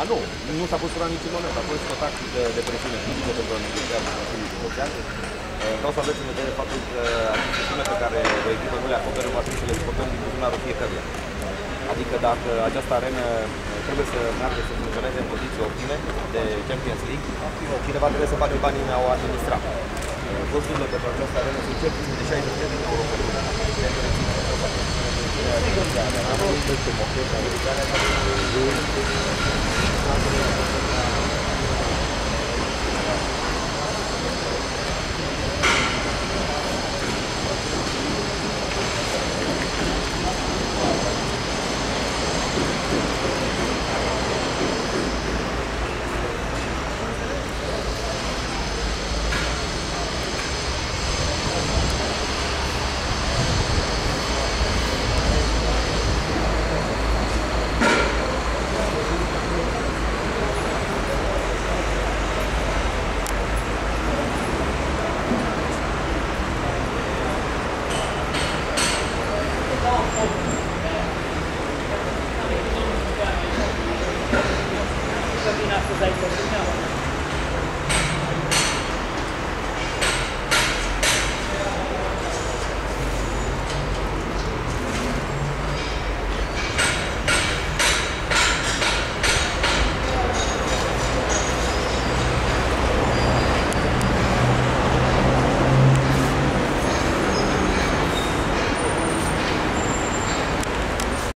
A, nu, nu s-a păsurat niciun moment. A fost o tactică de, de presiune fizică pentru a negocia cu Consiliul Județean. Vreau să aveți în vedere faptul că aceste sume pe care o echipă nu le acoperă, va trebui să le suportăm din buzunarul fiecăruia. Adică dacă această arenă trebuie să meargă să funcționeze în poziții optime de Champions League, cineva trebuie să bage banii în a o administra. Costurile pentru această arenă sunt cel puțin de 60 de mii euro pe lună. Adică, fast as I could. No.